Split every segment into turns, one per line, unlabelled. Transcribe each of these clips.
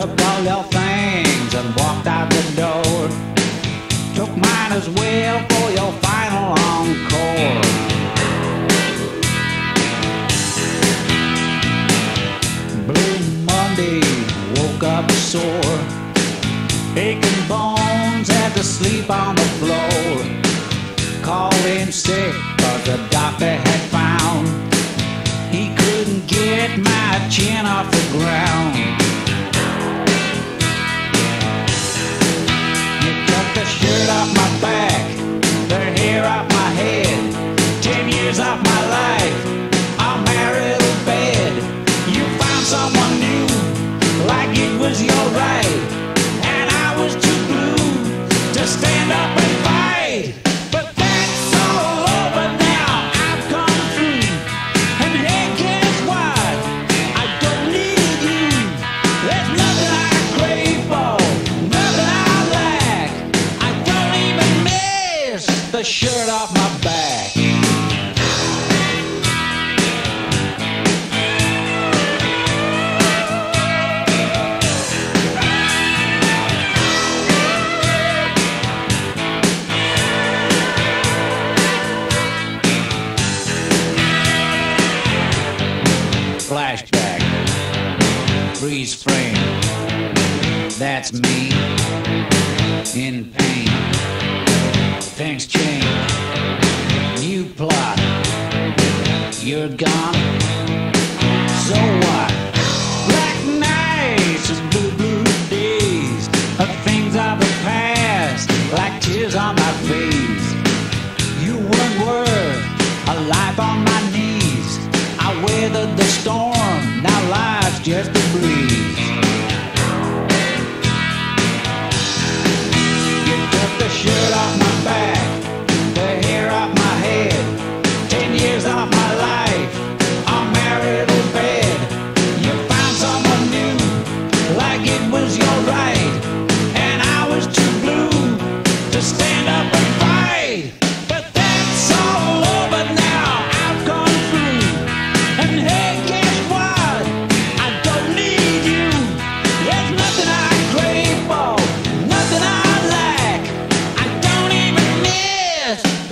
took all your things and walked out the door. Took mine as well for your final encore. Blue Monday woke up sore, aching bones had to sleep on the floor. Called in sick, but the doctor had found he couldn't get my chin off the off my back. Flashback, freeze frame. That's me You're gone. So what? Black nights is blue, blue days. Of things of the past, like tears on my face. You weren't worth a life on my knees. I weathered the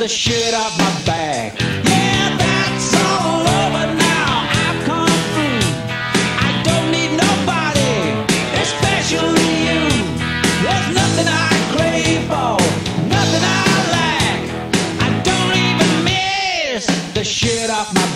the shit off my back. Yeah, that's all over now. I've come through. I don't need nobody, especially you. There's nothing I crave for, nothing I lack. I don't even miss the shit off my